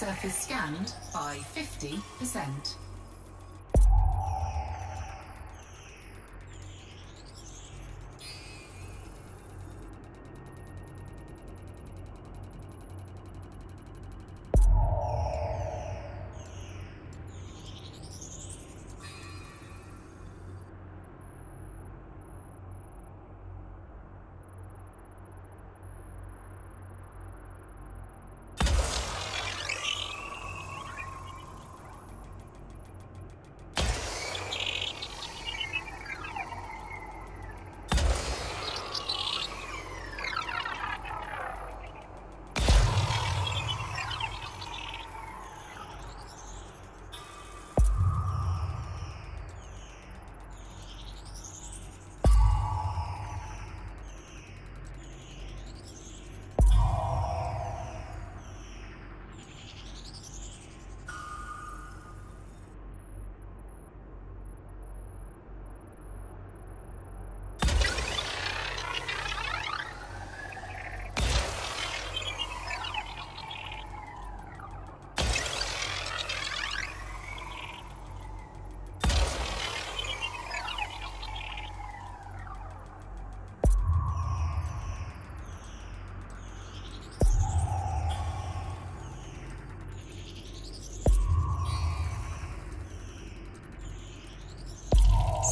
Surface scanned by 50%.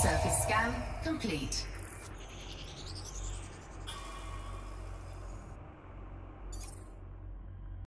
Surface scan complete.